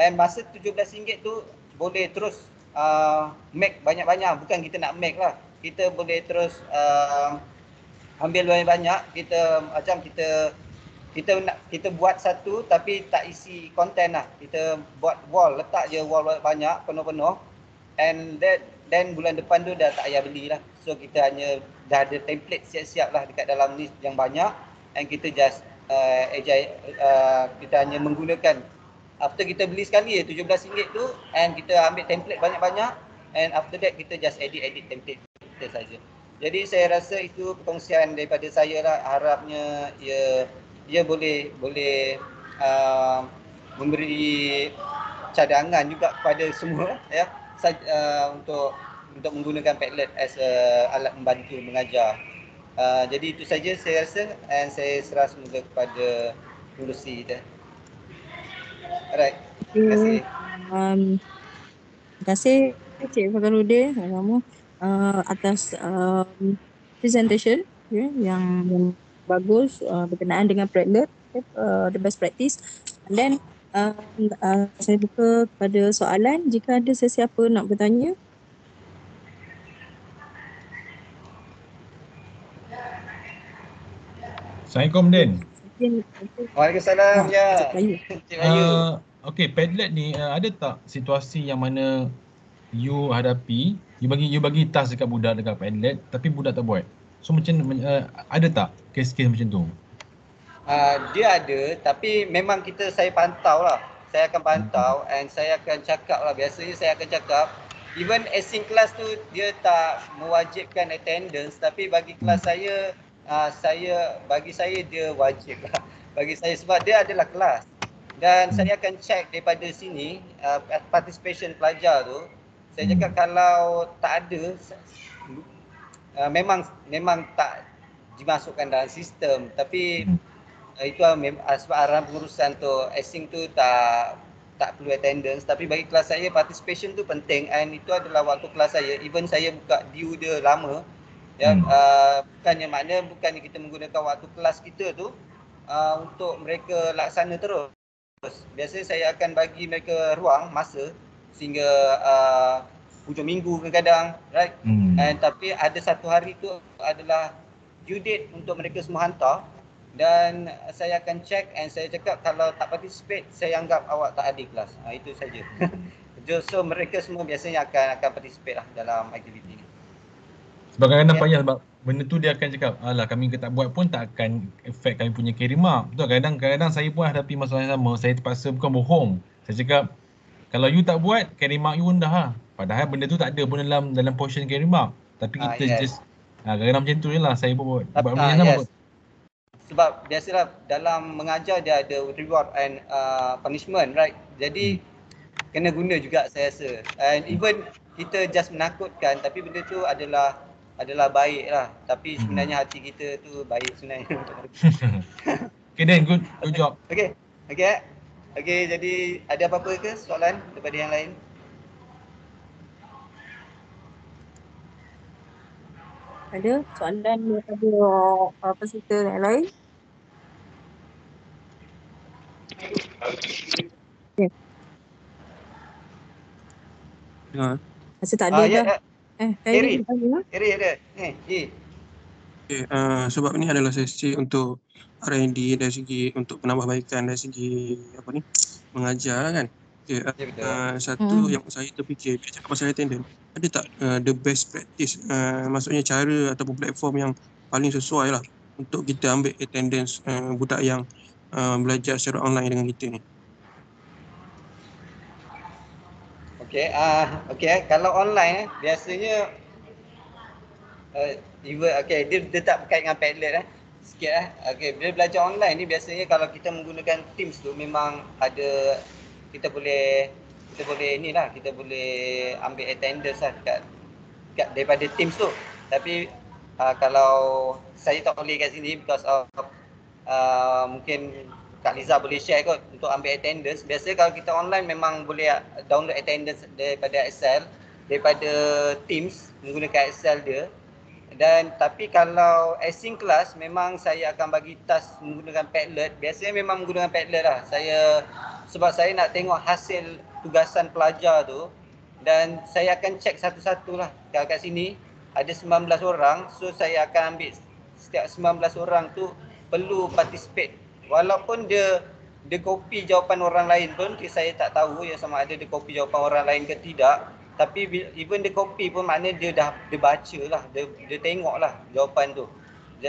And masa RM17 tu boleh terus uh, make banyak-banyak. Bukan kita nak make lah. Kita boleh terus uh, ambil banyak-banyak. Kita macam kita kita nak kita buat satu tapi tak isi konten lah. Kita buat wall letak je wall banyak penuh-penuh. And that then bulan depan tu dah tak payah beli lah. So kita hanya dah ada template siap-siap lah dekat dalam ni yang banyak and kita just uh, ejai, uh, kita hanya menggunakan after kita beli sekali ya RM17 tu and kita ambil template banyak-banyak and after that kita just edit-edit template kita saja jadi saya rasa itu perkongsian daripada saya lah harapnya ia dia boleh boleh uh, memberi cadangan juga kepada semua ya uh, untuk untuk menggunakan Padlet as a alat membantu mengajar. Uh, jadi itu saja saya rasa dan saya serah semula kepada pengurusi kita. Alright. Terima kasih. Um, terima kasih Cik Fakarudin kamu uh, atas um, presentation yeah, yang bagus uh, berkenaan dengan Padlet uh, the best practice and then uh, uh, saya buka kepada soalan jika ada sesiapa nak bertanya Assalamualaikum Din. Waalaikumsalam ya. Uh, okay, Padlet ni uh, ada tak situasi yang mana you hadapi, you bagi you bagi task dekat budak dekat Padlet tapi budak tak buat? So macam uh, ada tak kes-kes macam tu? Uh, dia ada tapi memang kita saya pantau lah. Saya akan pantau and saya akan cakap lah. Biasanya saya akan cakap even async class tu dia tak mewajibkan attendance tapi bagi kelas saya uh, saya bagi saya dia wajib lah. Bagi saya sebab dia adalah kelas. Dan saya akan check daripada sini uh, participation pelajar tu. Saya cakap kalau tak ada uh, memang memang tak dimasukkan dalam sistem tapi uh, itu uh, sebab arahan pengurusan tu asing tu tak tak perlu attendance tapi bagi kelas saya participation tu penting and itu adalah waktu kelas saya even saya buka due dia lama ya hmm. uh, bukannya makna bukannya kita menggunakan waktu kelas kita tu uh, untuk mereka laksana terus. Biasanya saya akan bagi mereka ruang masa sehingga uh, hujung minggu kadang-kadang right? Hmm. and tapi ada satu hari tu adalah due date untuk mereka semua hantar. Dan saya akan check and saya cakap kalau tak participate saya anggap awak tak ada kelas. Ha, itu saja. So mereka semua biasanya akan akan participate lah dalam aktiviti sebab kadang-kadang yeah. payah sebab benda tu dia akan cakap alah kami tak buat pun tak akan affect kami punya carry mark betul kadang kadang saya pun hadapi masalah yang sama saya terpaksa bukan bohong saya cakap kalau you tak buat carry mark you rendah lah Padahal benda tu tak ada pun dalam dalam portion carry mark. Tapi ah, kita uh, yes. just uh, kadang-kadang macam tu je lah saya pun buat, buat benda uh, sama. Yes. Sebab biasalah dalam mengajar dia ada reward and uh, punishment right. Jadi hmm. kena guna juga saya rasa. And even kita just menakutkan tapi benda tu adalah adalah baik lah. Tapi hmm. sebenarnya hati kita tu baik sebenarnya. okay then good, good job. Okay. Okay. Okay jadi ada apa-apa ke soalan daripada yang lain? ada soalan daripada uh, peserta yang lain? Okay. Ya. Rasa tak ada uh, ya, dah. Ya. Eh, Eri. Eri ada. Eh, eh. Okay, uh, sebab ni adalah sesi untuk R&D dari segi untuk penambahbaikan dari segi apa ni mengajar kan. Okay, uh, uh, satu hmm. yang saya terfikir bila cakap pasal attendance ada tak uh, the best practice uh, maksudnya cara ataupun platform yang paling sesuai lah untuk kita ambil attendance uh, budak yang uh, belajar secara online dengan kita ni Okay, uh, okay kalau online eh, biasanya uh, even, okay, dia, dia tak berkait dengan Padlet eh. sikit eh. okay, bila belajar online ni biasanya kalau kita menggunakan Teams tu memang ada kita boleh kita boleh ni lah kita boleh ambil attendance lah dekat, dekat daripada teams tu tapi uh, kalau saya tak boleh kat sini because of uh, mungkin Kak Liza boleh share kot untuk ambil attendance. Biasanya kalau kita online memang boleh download attendance daripada Excel, daripada Teams menggunakan Excel dia. Dan tapi kalau async class memang saya akan bagi task menggunakan Padlet. Biasanya memang menggunakan Padlet lah. Saya sebab saya nak tengok hasil tugasan pelajar tu dan saya akan cek satu-satu lah. Kalau kat sini ada 19 orang so saya akan ambil setiap 19 orang tu perlu participate walaupun dia dia copy jawapan orang lain pun saya tak tahu ya sama ada dia copy jawapan orang lain ke tidak. Tapi even dia copy pun maknanya dia dah dia baca lah dia, dia tengok lah jawapan tu.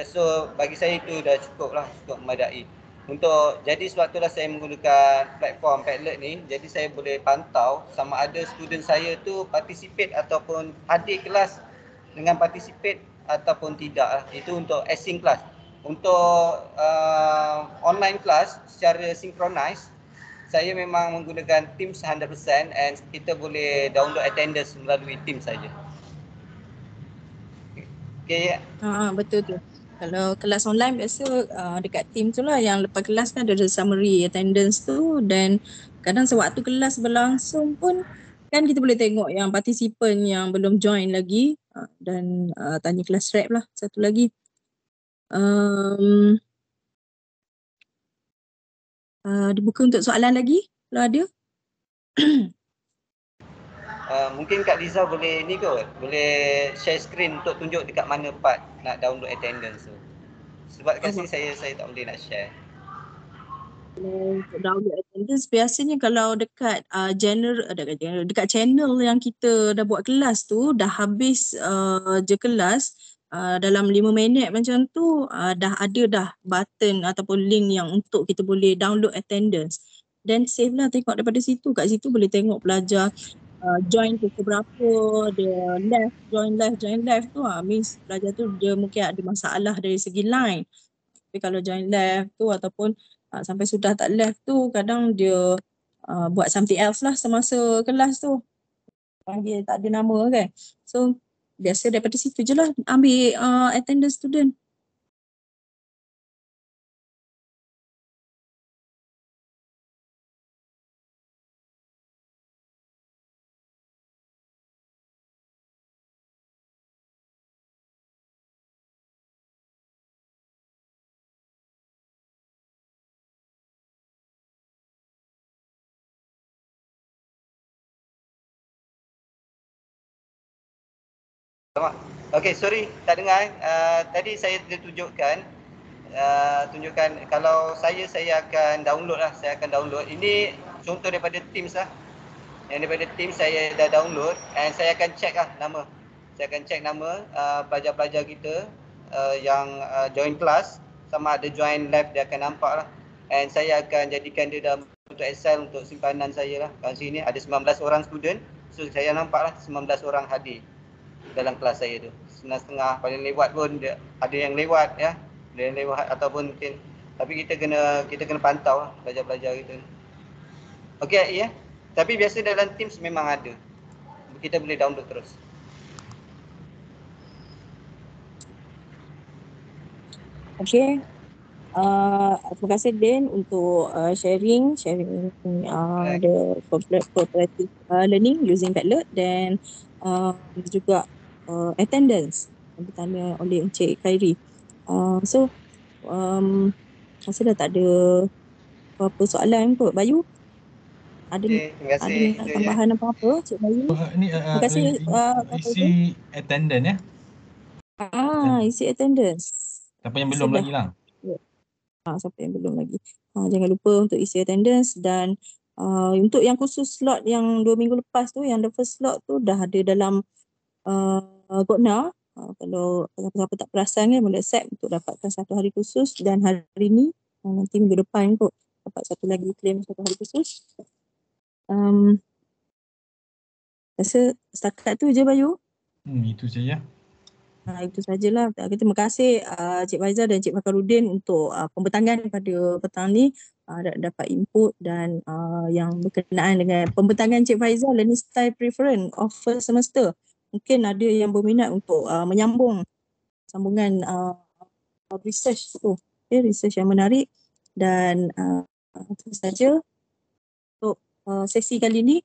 So bagi saya itu dah cukup lah cukup memadai. Untuk jadi sebab itulah saya menggunakan platform Padlet ni jadi saya boleh pantau sama ada student saya tu participate ataupun hadir kelas dengan participate ataupun tidak lah. itu untuk async class untuk uh, online class secara synchronize saya memang menggunakan Teams 100% and kita boleh download attendance melalui Teams saja. Okay. Ha, betul tu. Kalau kelas online biasa uh, dekat Teams tu lah yang lepas kelas kan ada summary attendance tu dan kadang sewaktu kelas berlangsung pun kan kita boleh tengok yang participant yang belum join lagi uh, dan uh, tanya kelas rep lah satu lagi. Um, uh, dibuka untuk soalan lagi kalau ada. uh, mungkin Kak Liza boleh ni kot, boleh share screen untuk tunjuk dekat mana part nak download attendance tu. Sebab kat sini saya saya tak boleh nak share. Untuk download attendance biasanya kalau dekat uh, general, dekat general dekat channel yang kita dah buat kelas tu dah habis uh, je kelas uh, dalam 5 minit macam tu uh, dah ada dah button ataupun link yang untuk kita boleh download attendance. Dan save lah tengok daripada situ. Kat situ boleh tengok pelajar uh, join ke berapa dia left join left join left tu ah uh, means pelajar tu dia mungkin ada masalah dari segi line. Tapi kalau join left tu ataupun uh, sampai sudah tak left tu kadang dia uh, buat something else lah semasa kelas tu. Panggil tak ada nama kan. So biasa daripada situ je lah ambil uh, attendance student. Okey, sorry tak dengar. Uh, tadi saya tunjukkan uh, tunjukkan kalau saya saya akan download lah, saya akan download. Ini contoh daripada Teams lah. Yang daripada Teams saya dah download and saya akan check lah nama. Saya akan check nama uh, pelajar-pelajar kita uh, yang uh, join kelas sama ada join live dia akan nampak lah. And saya akan jadikan dia dalam untuk Excel untuk simpanan saya lah. Kat sini ada 19 orang student. So saya nampak lah 19 orang hadir dalam kelas saya tu. Senang setengah paling lewat pun dia, ada yang lewat ya. Ada yang lewat ataupun mungkin tapi kita kena kita kena pantau lah pelajar-pelajar kita. Okey ya. Tapi biasa dalam Teams memang ada. Kita boleh download terus. Okey. Uh, terima kasih Din untuk uh, sharing sharing uh, the cooperative uh, learning using Padlet dan uh, juga uh, attendance yang bertanya oleh Encik Khairi. Uh, so, um, rasa dah tak ada apa-apa soalan kot. Bayu? Ada, okay, terima kasih. ada tambahan ya. apa-apa Cik Bayu? Uh, ni, uh, terima kasih. Uh, isi attendance ya? Ah, isi attendance. Siapa yang belum Sudah. lagi lah. Ya. Ah, siapa yang belum lagi. Ah, jangan lupa untuk isi attendance dan uh, untuk yang khusus slot yang dua minggu lepas tu, yang the first slot tu dah ada dalam uh, Gokna uh, kalau siapa-siapa tak perasan kan boleh accept untuk dapatkan satu hari khusus dan hari ni uh, nanti minggu depan kot dapat satu lagi claim satu hari khusus. Um, rasa setakat tu je Bayu. Hmm, itu saja. Ha, itu sajalah. Okay, terima kasih uh, Cik Faizal dan Cik Fakarudin untuk uh, pembentangan pada petang ni uh, dapat input dan uh, yang berkenaan dengan pembentangan Cik Faizal learning style preference offer semester mungkin ada yang berminat untuk uh, menyambung sambungan uh, research tu. okay, research yang menarik dan uh, itu saja untuk uh, sesi kali ini.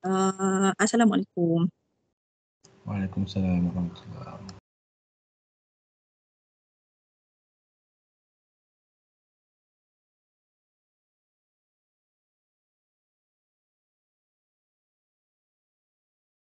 Uh, Assalamualaikum. Waalaikumsalam warahmatullahi wabarakatuh.